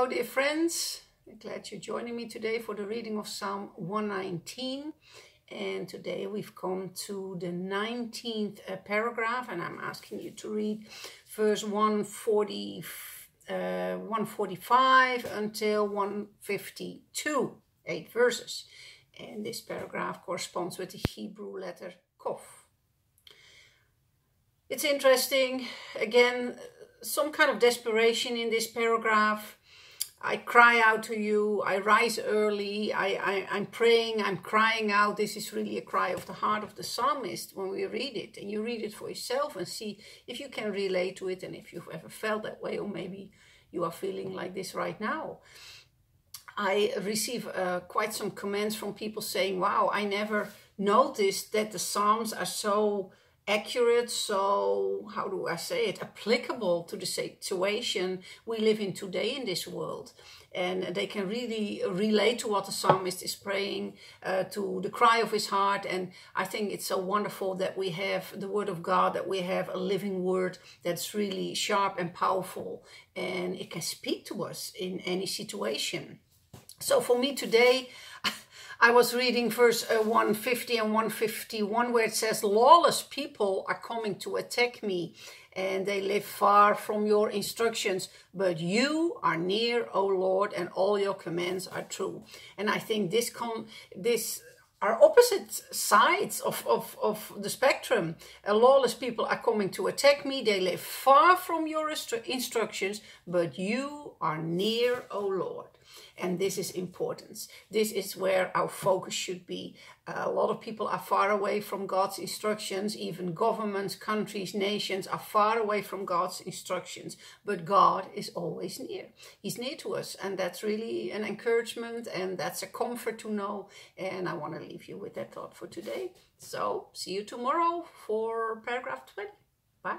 Hello, dear friends. Glad you're joining me today for the reading of Psalm 119. And today we've come to the 19th uh, paragraph, and I'm asking you to read verse 140, uh, 145 until 152, eight verses. And this paragraph corresponds with the Hebrew letter Kof. It's interesting, again, some kind of desperation in this paragraph. I cry out to you, I rise early, I, I, I'm praying, I'm crying out. This is really a cry of the heart of the psalmist when we read it. And you read it for yourself and see if you can relate to it and if you've ever felt that way, or maybe you are feeling like this right now. I receive uh, quite some comments from people saying, Wow, I never noticed that the Psalms are so accurate, so how do I say it, applicable to the situation we live in today in this world. And they can really relate to what the psalmist is praying, uh, to the cry of his heart. And I think it's so wonderful that we have the word of God, that we have a living word that's really sharp and powerful, and it can speak to us in any situation. So for me today, I was reading verse uh, 150 and 151 where it says, Lawless people are coming to attack me and they live far from your instructions, but you are near, O Lord, and all your commands are true. And I think this com this are opposite sides of, of, of the spectrum. Lawless people are coming to attack me. They live far from your instru instructions, but you are near, O Lord. And this is importance. This is where our focus should be. A lot of people are far away from God's instructions. Even governments, countries, nations are far away from God's instructions. But God is always near. He's near to us. And that's really an encouragement and that's a comfort to know. And I want to leave you with that thought for today. So see you tomorrow for paragraph 20. Bye.